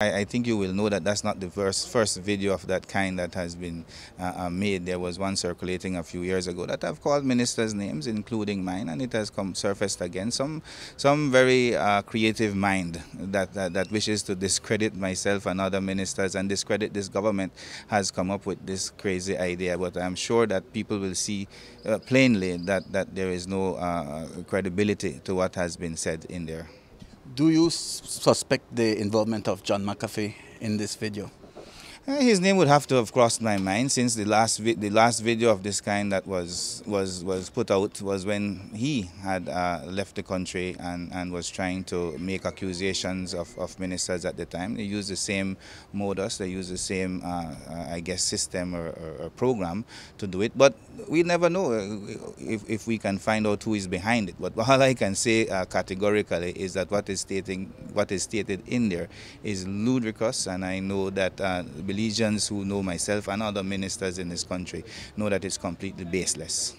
I, think you will know that that's not the first, first video of that kind that has been uh, uh, made. There was one circulating a few years ago that have called ministers' names, including mine, and it has come surfaced again. Some, some very uh, creative mind that, that, that wishes to discredit myself and other ministers and discredit this government has come up with this crazy idea. But I'm sure that people will see uh, plainly that, that there is no uh, credibility to what has been said in there. Do you suspect the involvement of John McAfee in this video? Uh, his name would have to have crossed my mind since the last the last video of this kind that was was was put out was when he had uh, left the country and and was trying to make accusations of, of ministers at the time. They used the same modus, they used the same uh, uh I guess system or, or, or, program to do it. But we never know uh, if if we can find out who is behind it. But all I can say uh, categorically is that what is stating what is stated in there is ludicrous, and I know that Belizeans who know myself and other ministers in this country know that it's completely baseless.